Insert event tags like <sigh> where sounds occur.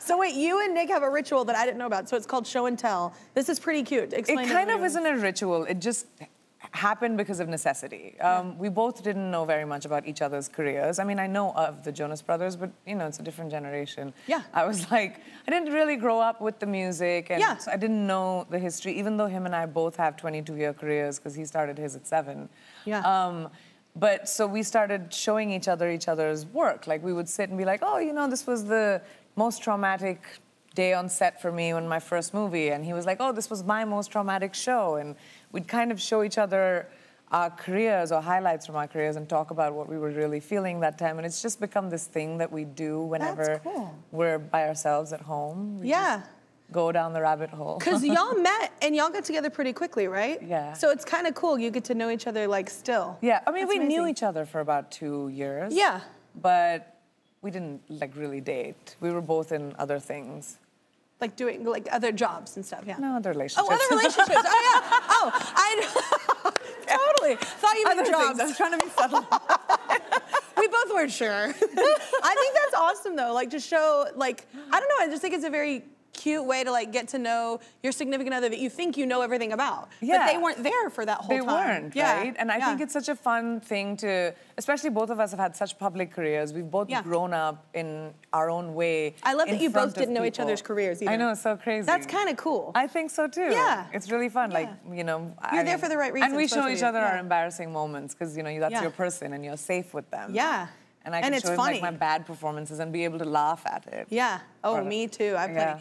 So wait, you and Nick have a ritual that I didn't know about. So it's called show and tell. This is pretty cute. Explain it kind of isn't a ritual. It just happened because of necessity. Um, We both didn't know very much about each other's careers. I mean, I know of the Jonas Brothers, but you know, it's a different generation. Yeah. I was like, I didn't really grow up with the music, and Yeah. I didn't know the history. Even though him and I both have 22-year careers, because he started his at seven. Yeah. Um, but so we started showing each other each other's work. Like we would sit and be like, oh, you know, this was the most traumatic day on set for me when my first movie. And he was like, oh, this was my most traumatic show. And we'd kind of show each other our careers or highlights from our careers and talk about what we were really feeling that time. And it's just become this thing that we do whenever cool. we're by ourselves at home. We Yeah. just Go down the rabbit hole. Because <laughs> y'all met and y'all got together pretty quickly, right? Yeah. So it's kind of cool. You get to know each other like still. Yeah, I mean, That's we knew each other for about two years. Yeah. But we didn't like really date. We were both in other things. Like doing like other jobs and stuff. Yeah. No, other oh, relationships. Oh, other relationships. oh yeah. Oh, I <laughs> totally thought you other meant things. jobs. I was trying to be subtle. <laughs> we both weren't sure. I think that's awesome though. Like to show, like I don't know. I just think it's a very cute way to like get to know your significant other that you think you know everything about. But they weren't there for that whole they time. They weren't, Yeah. right? And I yeah. think it's such a fun thing to, especially both of us have had such public careers. We've both Yeah. grown up in our own way. I love that you both didn't know each other's careers I know, it's so crazy. That's kind of cool. I think so too. Yeah. It's really fun. Like, you know, You're I there for the right And we show each other our embarrassing moments because, you know, that's Yeah. your person and you're safe with them. Yeah. And I And can it's show him funny. like my bad performances and be able to laugh at it. yeah. Oh, me too. I played. Yeah.